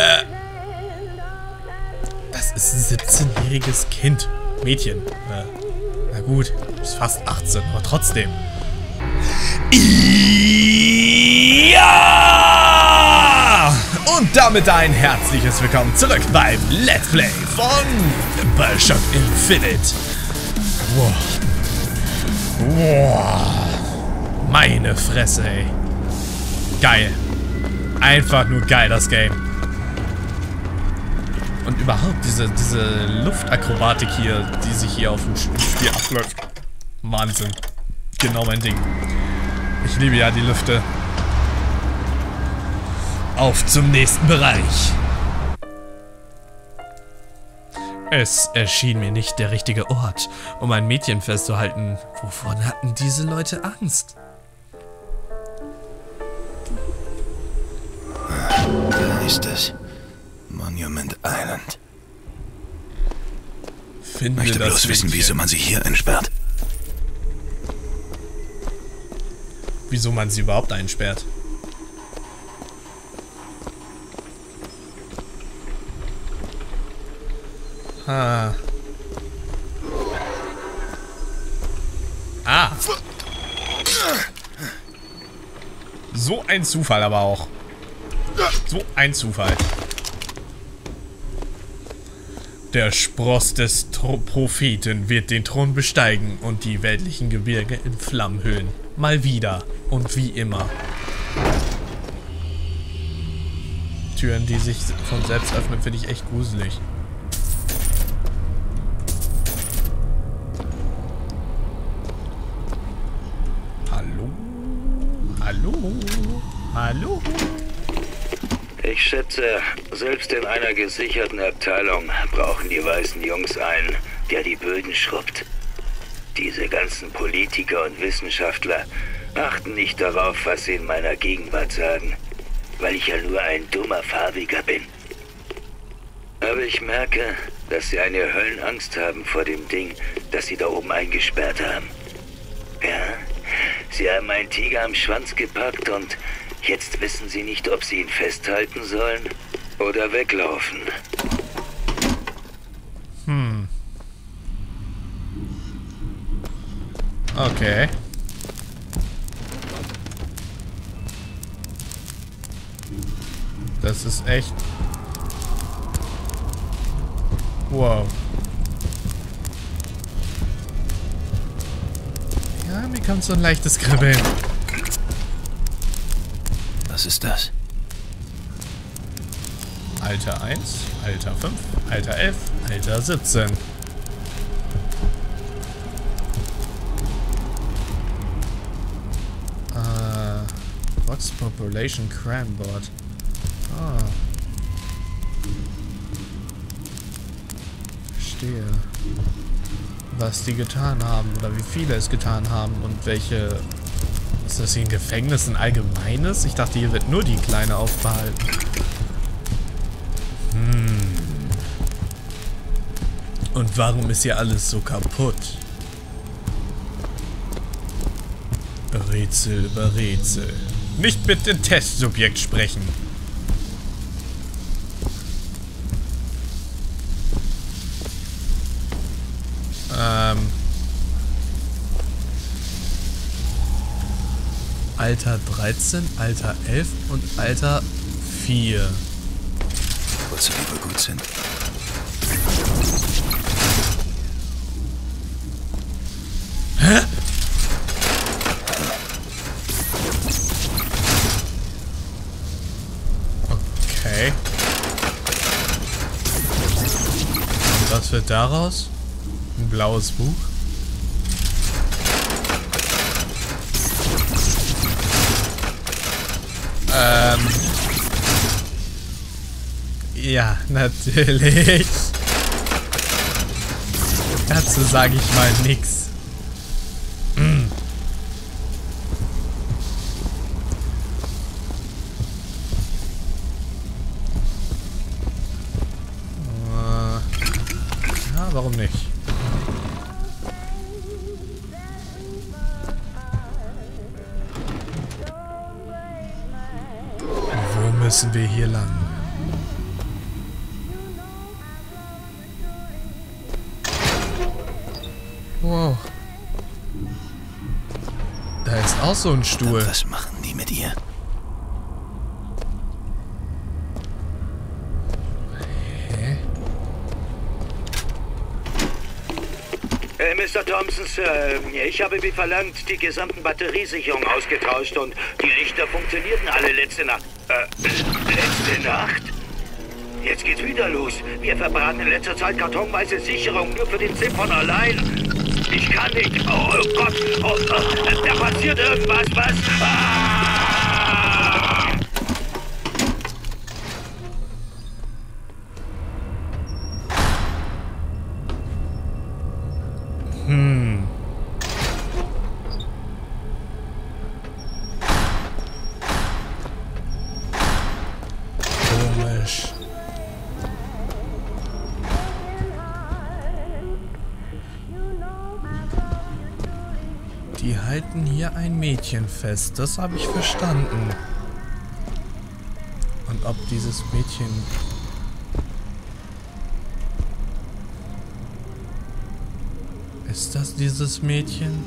Äh. Das ist ein 17-jähriges Kind. Mädchen. Äh, na gut, ist fast 18, aber trotzdem. Ja! Und damit ein herzliches Willkommen zurück beim Let's Play von Bioshock Infinite. Wow. Wow. Meine Fresse, ey. Geil. Einfach nur geil, das Game. Und überhaupt diese, diese Luftakrobatik hier, die sich hier auf dem Spiel abläuft. Wahnsinn. Genau mein Ding. Ich liebe ja die Lüfte. Auf zum nächsten Bereich. Es erschien mir nicht der richtige Ort, um ein Mädchen festzuhalten. Wovon hatten diese Leute Angst? Da ist es. Monument Island. Finde Möchte bloß wissen, Mädchen. wieso man sie hier einsperrt. wieso man sie überhaupt einsperrt. Ha. Ah. So ein Zufall aber auch. So ein Zufall. Der Spross des Tro Propheten wird den Thron besteigen und die weltlichen Gebirge in Flammen hüllen. Mal wieder und wie immer. Türen, die sich von selbst öffnen, finde ich echt gruselig. Hallo? Hallo? Hallo? Ich schätze, selbst in einer gesicherten Abteilung brauchen die weißen Jungs einen, der die Böden schrubbt. Diese ganzen Politiker und Wissenschaftler achten nicht darauf, was sie in meiner Gegenwart sagen, weil ich ja nur ein dummer Farbiger bin. Aber ich merke, dass sie eine Höllenangst haben vor dem Ding, das sie da oben eingesperrt haben. Ja, sie haben einen Tiger am Schwanz gepackt und jetzt wissen sie nicht, ob sie ihn festhalten sollen oder weglaufen. Okay. Das ist echt... Wow. Ja, mir kommt so ein leichtes Kribbeln. Was ist das? Alter 1, Alter 5, Alter 11, Alter 17. Äh, what's Population Crime? Ah. Verstehe. Was die getan haben oder wie viele es getan haben und welche... Ist das hier ein Gefängnis ein allgemeines? Ich dachte, hier wird nur die Kleine aufbehalten. Und warum ist hier alles so kaputt? Rätsel über Rätsel. Nicht mit dem Testsubjekt sprechen. Ähm. Alter 13, Alter 11 und Alter 4. Wozu wohl gut sind. Okay. Und was wird daraus? Ein blaues Buch? Ähm. Ja, natürlich. Dazu sage ich mal nix. müssen wir hier lang. Wow. Da ist auch so ein Stuhl. Was machen die mit ihr? Hä? Äh, Mr. Thompson, Sir, äh, ich habe wie verlangt die gesamten Batteriesicherungen ausgetauscht und die Lichter funktionierten alle letzte Nacht. Äh, letzte Nacht? Jetzt geht's wieder los. Wir verbraten in letzter Zeit kartonweise Sicherungen nur für den Ziffern allein. Ich kann nicht. Oh, oh Gott. Oh, oh, da passiert irgendwas. Was? Ah! Ein Mädchen fest. Das habe ich verstanden. Und ob dieses Mädchen... Ist das dieses Mädchen?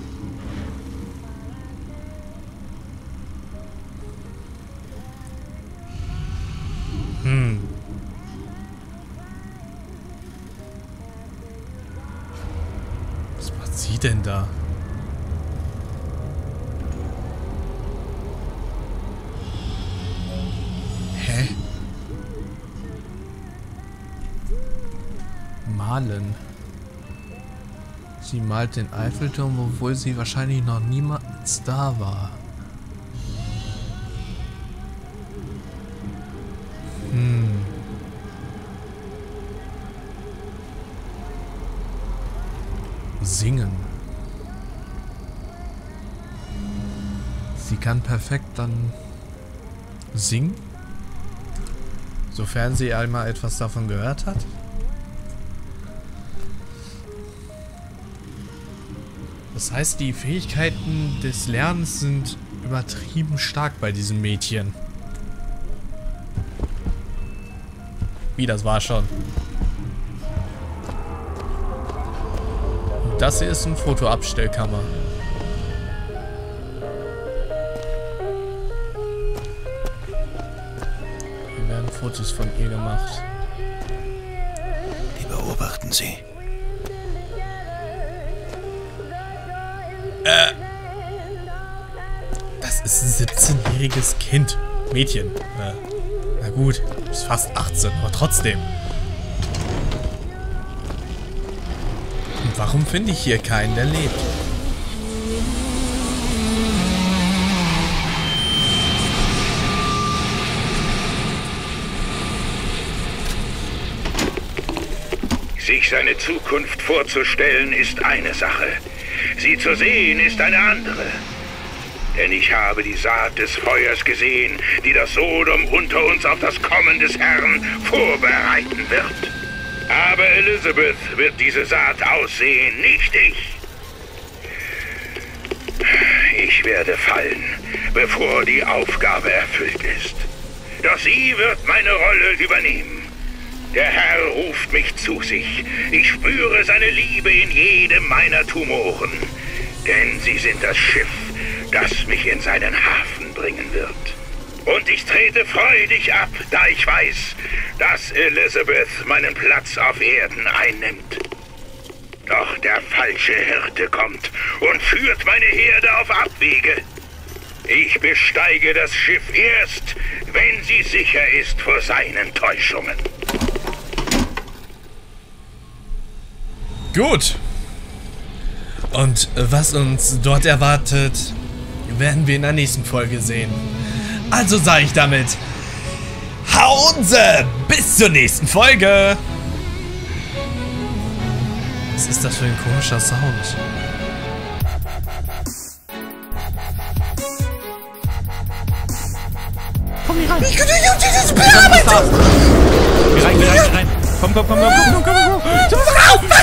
Hm. Was macht sie denn da? Malen. Sie malt den Eiffelturm, obwohl sie wahrscheinlich noch niemals da war. Hm. Singen. Sie kann perfekt dann singen? Sofern sie einmal etwas davon gehört hat? Das heißt, die Fähigkeiten des Lernens sind übertrieben stark bei diesem Mädchen. Wie, das war schon. Und das hier ist ein Fotoabstellkammer. Fotos von ihr gemacht. Die beobachten sie. Das ist ein 17-jähriges Kind. Mädchen. Äh, na gut, ist fast 18, aber trotzdem. Und warum finde ich hier keinen, der lebt? Sich seine Zukunft vorzustellen ist eine Sache. Sie zu sehen ist eine andere. Denn ich habe die Saat des Feuers gesehen, die das Sodom unter uns auf das Kommen des Herrn vorbereiten wird. Aber Elizabeth wird diese Saat aussehen, nicht ich. Ich werde fallen, bevor die Aufgabe erfüllt ist. Doch sie wird meine Rolle übernehmen. Der Herr ruft mich zu sich. Ich spüre seine Liebe in jedem meiner Tumoren. Denn sie sind das Schiff, das mich in seinen Hafen bringen wird. Und ich trete freudig ab, da ich weiß, dass Elizabeth meinen Platz auf Erden einnimmt. Doch der falsche Hirte kommt und führt meine Herde auf Abwege. Ich besteige das Schiff erst, wenn sie sicher ist vor seinen Täuschungen. Gut. Und was uns dort erwartet, werden wir in der nächsten Folge sehen. Also sage ich damit, Hause, bis zur nächsten Folge. Was ist das für ein komischer Sound? Komm hier rein. Ich kann nicht auf dieses bearbeitet! Geh rein, rein, rein. Komm, komm, komm, komm, komm, komm, komm, komm. Auf,